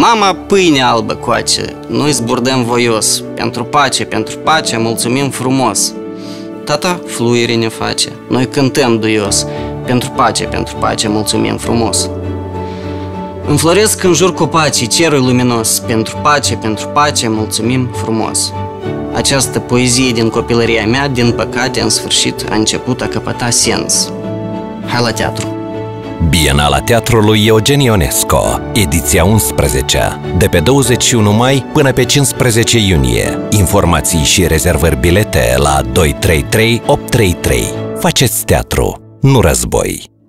Mama pâine albă coace, noi zburdăm voios. Pentru pace, pentru pace, mulțumim frumos. Tata fluiere ne face, noi cântăm duios. Pentru pace, pentru pace, mulțumim frumos. Înfloresc în jur copacii, cerul luminos. Pentru pace, pentru pace, mulțumim frumos. Această poezie din copilăria mea, din păcate, în sfârșit, a început a căpăta sens. Hai la teatru! Bienala Teatrului Eugen Ionesco, ediția 11, de pe 21 mai până pe 15 iunie. Informații și rezervări bilete la 233 833. Faceți teatru, nu război!